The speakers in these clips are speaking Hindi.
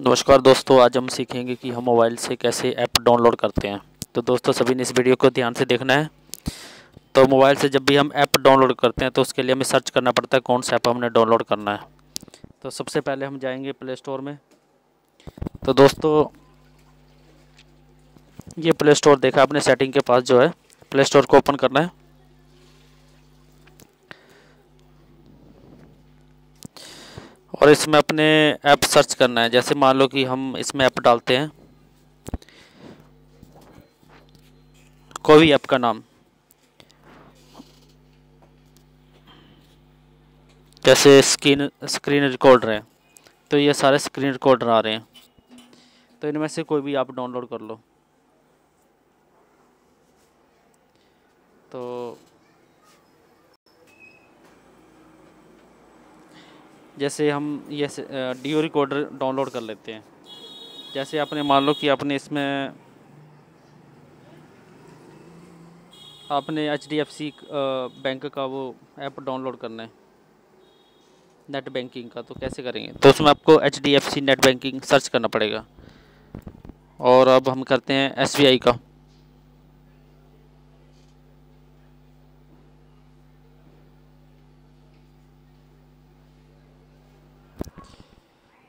नमस्कार दोस्तों, आज हम सीखेंगे कि हम मोबाइल से कैसे ऐप डाउनलोड करते हैं। तो दोस्तों, सभी ने इस वीडियो को ध्यान से देखना है। तो मोबाइल से जब भी हम ऐप डाउनलोड करते हैं तो उसके लिए हमें सर्च करना पड़ता है कौन सा ऐप हमने डाउनलोड करना है। तो सबसे पहले हम जाएँगे प्ले स्टोर में। तो दोस्तों, ये प्ले स्टोर देखा अपने सेटिंग के पास जो है, प्ले स्टोर को ओपन करना है। और इसमें अपने ऐप सर्च करना है। जैसे मान लो कि हम इसमें ऐप डालते हैं। कोई भी ऐप का नाम। जैसे स्क्रीन स्क्रीन रिकॉर्डर है। तो ये सारे स्क्रीन रिकॉर्डर आ रहे हैं। तो इनमें से कोई भी आप डाउनलोड कर लो। तो जैसे हम ये डी रिकॉर्डर डाउनलोड कर लेते हैं। जैसे आपने मान लो कि आपने इसमें, आपने H D F C bank का वो ऐप डाउनलोड करना है, नेट बैंकिंग का तो कैसे करेंगे? तो उसमें आपको H D F C net banking search करना पड़ेगा। और अब हम करते हैं एस बी आई का।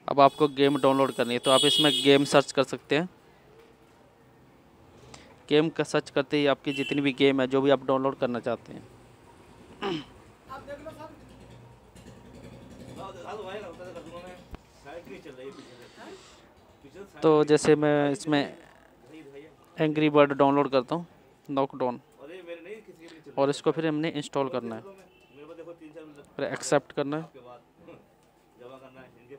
अब आपको गेम डाउनलोड करनी है तो आप इसमें गेम सर्च कर सकते हैं। गेम का सर्च करते ही आपकी जितनी भी गेम है, जो भी आप डाउनलोड करना चाहते हैं। तो जैसे मैं इसमें एंग्री बर्ड डाउनलोड करता हूँ नॉकडाउन और इसको फिर हमने इंस्टॉल करना है। फिर एक्सेप्ट करना है।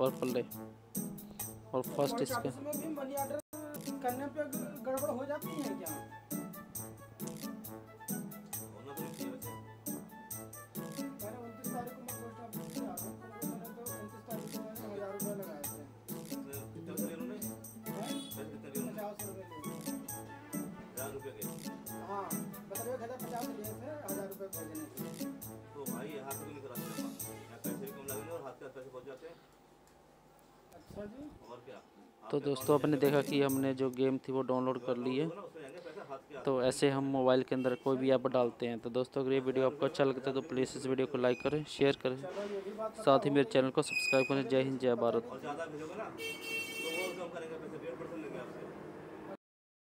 और पल्ले और फ़र्स्ट इसके। करने पे गड़बड़ हो जाती है क्या? तो दोस्तों, आपने देखा कि हमने जो गेम थी वो डाउनलोड कर ली है। तो ऐसे हम मोबाइल के अंदर कोई भी ऐप डालते हैं। तो दोस्तों, अगर ये वीडियो आपको अच्छा लगता है तो प्लीज़ इस वीडियो को लाइक करें, शेयर करें। साथ ही मेरे चैनल को सब्सक्राइब करें। जय हिंद, जय भारत।